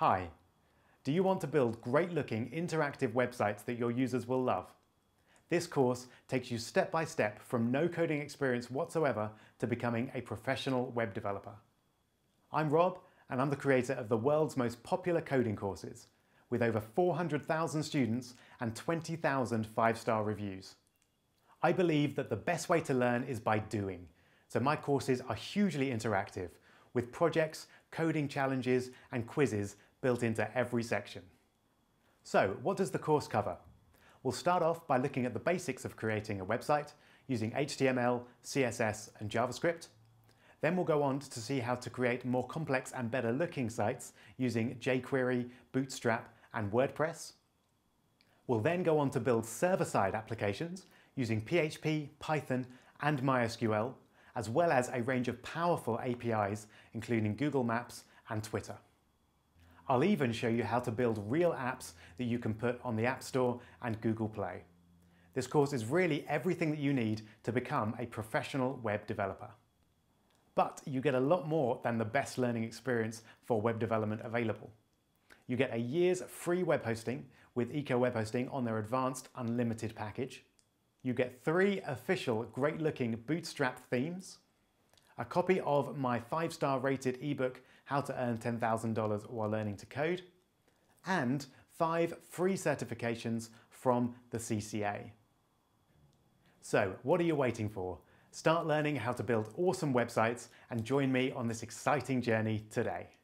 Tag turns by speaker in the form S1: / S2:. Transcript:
S1: Hi. Do you want to build great looking interactive websites that your users will love? This course takes you step by step from no coding experience whatsoever to becoming a professional web developer. I'm Rob and I'm the creator of the world's most popular coding courses with over 400,000 students and 20,000 five-star reviews. I believe that the best way to learn is by doing, so my courses are hugely interactive with projects, coding challenges and quizzes built into every section. So what does the course cover? We'll start off by looking at the basics of creating a website using HTML, CSS and JavaScript. Then we'll go on to see how to create more complex and better looking sites using jQuery, Bootstrap and WordPress. We'll then go on to build server-side applications using PHP, Python and MySQL as well as a range of powerful APIs, including Google Maps and Twitter. I'll even show you how to build real apps that you can put on the App Store and Google Play. This course is really everything that you need to become a professional web developer. But you get a lot more than the best learning experience for web development available. You get a year's free web hosting with Eco Web Hosting on their advanced unlimited package, you get three official great looking bootstrap themes, a copy of my five star rated ebook, How to Earn $10,000 While Learning to Code, and five free certifications from the CCA. So what are you waiting for? Start learning how to build awesome websites and join me on this exciting journey today.